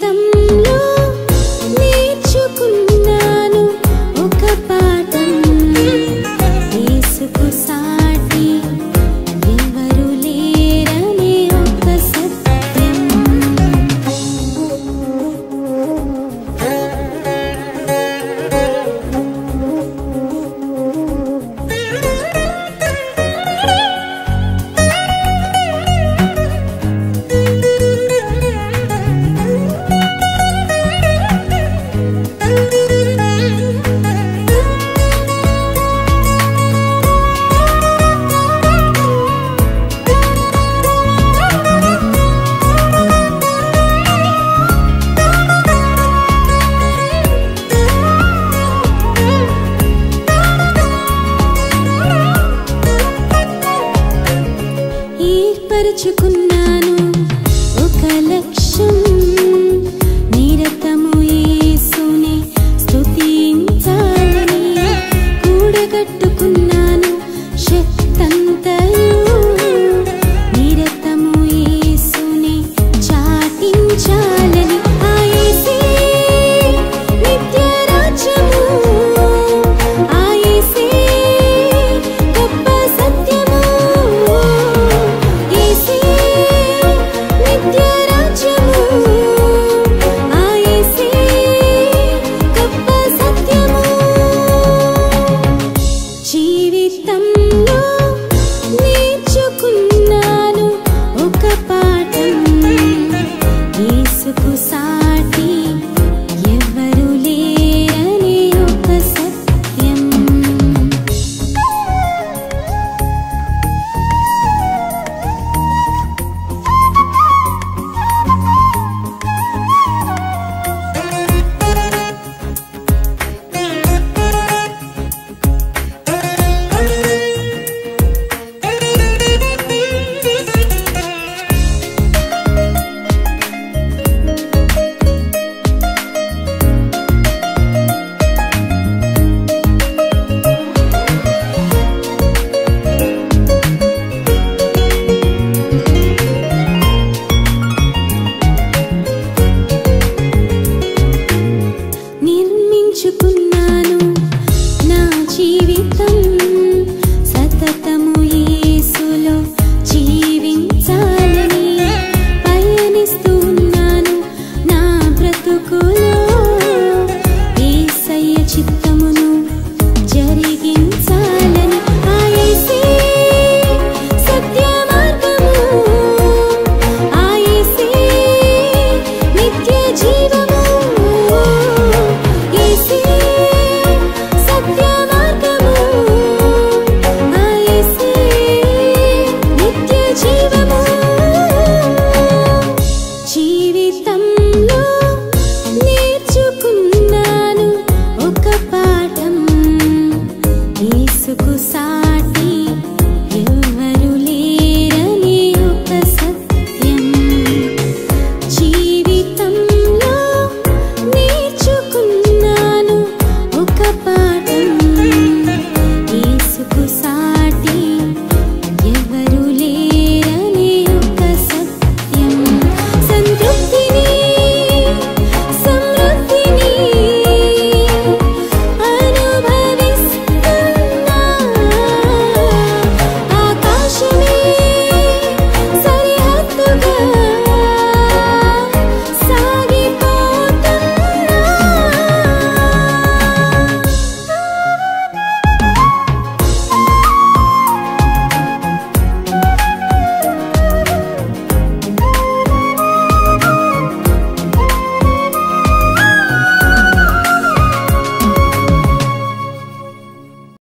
தம் मुझको मुझको साथी